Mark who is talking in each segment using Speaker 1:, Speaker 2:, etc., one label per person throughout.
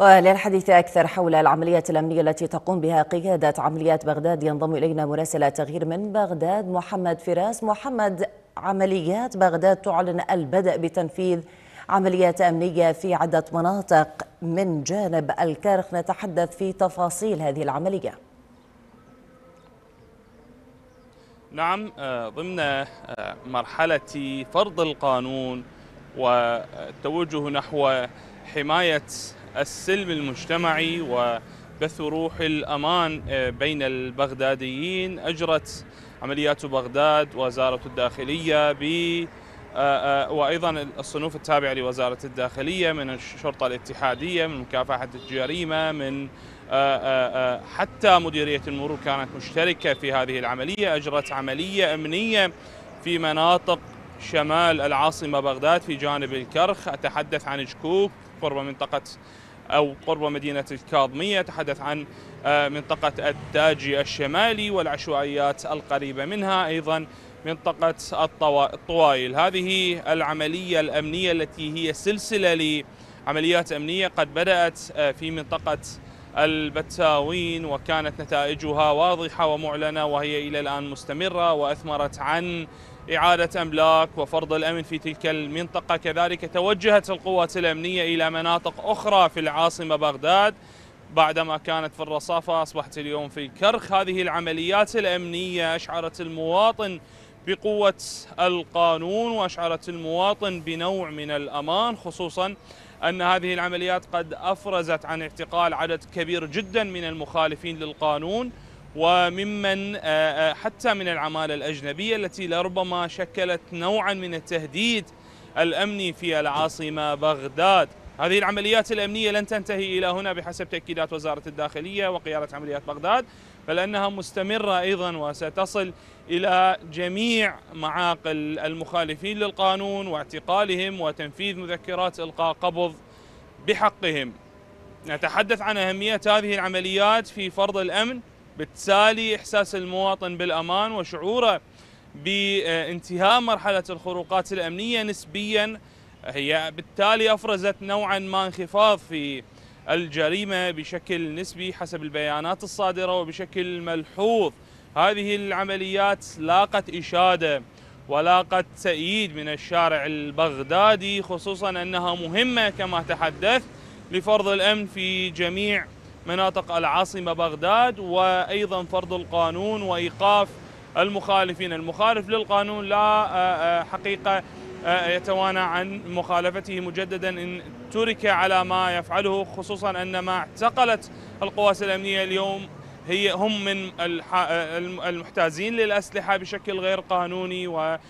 Speaker 1: وللحديث أكثر حول العمليات الأمنية التي تقوم بها قيادة عمليات بغداد ينضم إلينا مراسل تغيير من بغداد محمد فراس. محمد عمليات بغداد تعلن البدء بتنفيذ عمليات أمنية في عدة مناطق من جانب الكرخ. نتحدث في تفاصيل هذه العملية.
Speaker 2: نعم ضمن مرحلة فرض القانون والتوجه نحو حماية السلم المجتمعي وبث روح الأمان بين البغداديين. أجرت عمليات بغداد وزارة الداخلية ب وأيضا الصنوف التابعه لوزارة الداخلية من الشرطة الاتحادية من مكافحة الجريمه من حتى مديرية المرور كانت مشتركة في هذه العملية. أجرت عملية أمنية في مناطق شمال العاصمة بغداد في جانب الكرخ. أتحدث عن جكوك قرب منطقة أو قرب مدينة الكاظمية. أتحدث عن منطقة التاجي الشمالي والعشوائيات القريبة منها. أيضا منطقة الطوائل. هذه العملية الأمنية التي هي سلسلة لعمليات أمنية قد بدأت في منطقة البتاوين وكانت نتائجها واضحة ومعلنة وهي إلى الآن مستمرة وأثمرت عن إعادة أملاك وفرض الأمن في تلك المنطقة. كذلك توجهت القوات الأمنية إلى مناطق أخرى في العاصمة بغداد بعدما كانت في الرصافة. أصبحت اليوم في الكرخ هذه العمليات الأمنية أشعرت المواطن بقوة القانون وأشعرت المواطن بنوع من الأمان خصوصا أن هذه العمليات قد أفرزت عن اعتقال عدد كبير جدا من المخالفين للقانون وممن حتى من العمالة الأجنبية التي لربما شكلت نوعا من التهديد الأمني في العاصمة بغداد. هذه العمليات الأمنية لن تنتهي إلى هنا بحسب تأكيدات وزارة الداخلية وقيادة عمليات بغداد بل أنها مستمرة أيضا وستصل إلى جميع معاقل المخالفين للقانون واعتقالهم وتنفيذ مذكرات إلقاء قبض بحقهم. نتحدث عن أهمية هذه العمليات في فرض الأمن بالتالي إحساس المواطن بالأمان وشعوره بانتهاء مرحلة الخروقات الأمنية نسبيا هي بالتالي أفرزت نوعا ما انخفاض في الجريمة بشكل نسبي حسب البيانات الصادرة وبشكل ملحوظ. هذه العمليات لاقت إشادة ولاقت تأييد من الشارع البغدادي خصوصا أنها مهمة كما تحدث لفرض الأمن في جميع مناطق العاصمة بغداد وأيضا فرض القانون وإيقاف المخالفين. المخالف للقانون لا حقيقة يتوانى عن مخالفته مجددا إن ترك على ما يفعله خصوصا أن ما اعتقلت القوات الأمنية اليوم هي هم من المحتازين للأسلحة بشكل غير قانوني وأيضا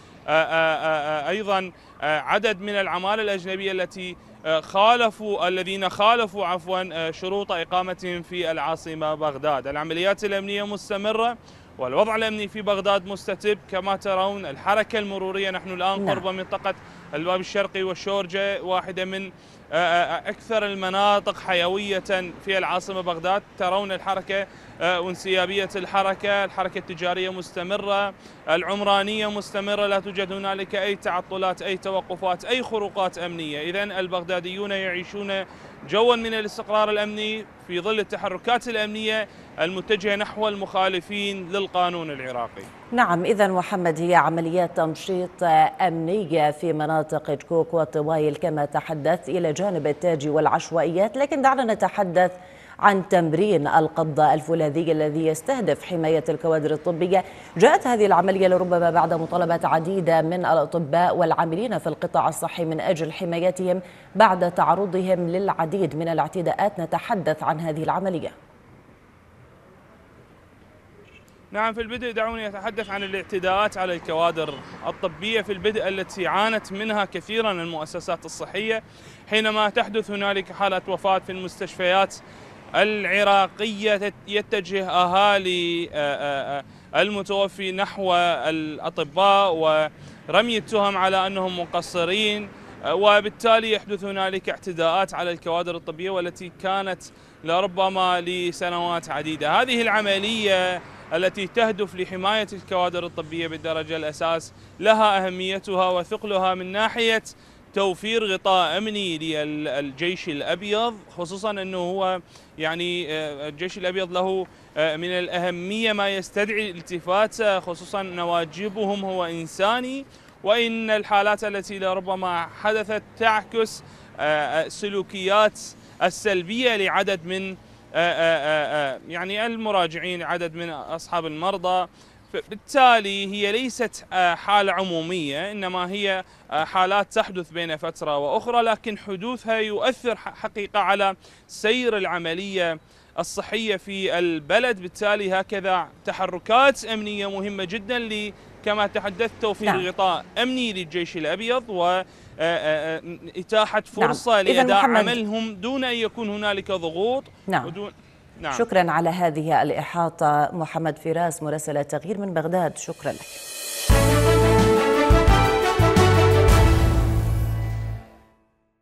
Speaker 2: عدد من العمالة الأجنبية التي خالفوا الذين خالفوا عفوا شروط إقامتهم في العاصمة بغداد. العمليات الأمنية مستمرة. والوضع الأمني في بغداد مستتب. كما ترون الحركة المرورية نحن الآن قرب منطقة الباب الشرقي والشورجة واحدة من أكثر المناطق حيوية في العاصمة بغداد. ترون الحركة وانسيابية الحركة، الحركة التجارية مستمرة، العمرانية مستمرة، لا توجد هنالك أي تعطلات، أي توقفات، أي خروقات أمنية، اذا البغداديون يعيشون جوا من الاستقرار الأمني في ظل التحركات الأمنية المتجهة نحو المخالفين للقانون العراقي.
Speaker 1: نعم إذا محمد هي عمليات تنشيط امنيه في مناطق جكوك والطوايل كما تحدث إلى جانب التاجي والعشوائيات، لكن دعنا نتحدث عن تمرين القبضة الفولاذي الذي يستهدف حماية الكوادر الطبية. جاءت هذه العملية لربما بعد مطالبة عديدة من الأطباء والعاملين في القطاع الصحي من أجل حمايتهم بعد تعرضهم للعديد من الاعتداءات. نتحدث عن هذه العملية.
Speaker 2: نعم في البدء دعوني أتحدث عن الاعتداءات على الكوادر الطبية في البدء التي عانت منها كثيرا المؤسسات الصحية. حينما تحدث هنالك حالة وفاة في المستشفيات العراقية يتجه أهالي المتوفي نحو الأطباء ورمي التهم على أنهم مقصرين. وبالتالي يحدث هنالك اعتداءات على الكوادر الطبية والتي كانت لربما لسنوات عديدة. هذه العملية التي تهدف لحماية الكوادر الطبية بالدرجة الأساس. لها أهميتها وثقلها من ناحية توفير غطاء أمني للجيش الأبيض خصوصا أنه هو يعني الجيش الأبيض له من الأهمية ما يستدعي الالتفات خصوصا ان واجبهم هو إنساني. وإن الحالات التي لربما حدثت تعكس سلوكيات السلبية لعدد من يعني المراجعين عدد من أصحاب المرضى بالتالي هي ليست حالة عمومية إنما هي حالات تحدث بين فترة وأخرى لكن حدوثها يؤثر حقيقة على سير العملية الصحية في البلد. بالتالي هكذا تحركات أمنية مهمة جدا كما تحدثت توفير نعم. غطاء أمني للجيش الأبيض و إتاحة فرصة نعم. لأداء عملهم دون أن يكون هنالك ضغوط
Speaker 1: نعم. ودون نعم. شكرا على هذه الإحاطة محمد فراس مراسل التغيير من بغداد شكرا لك